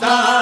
싸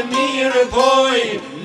the mere boy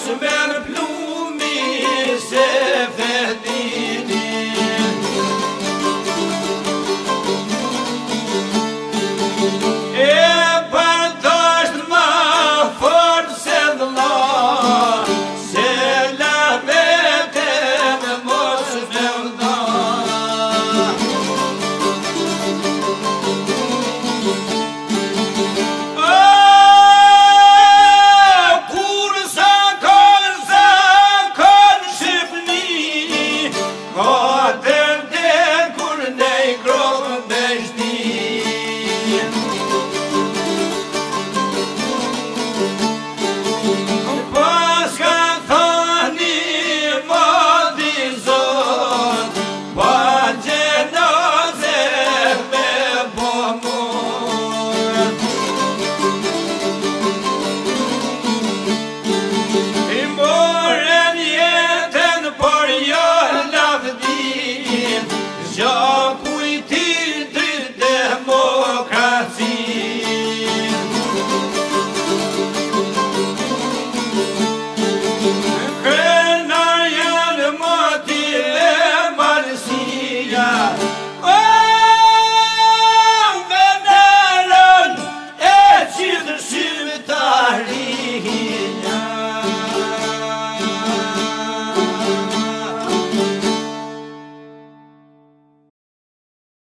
Savannah Blue. Yeah.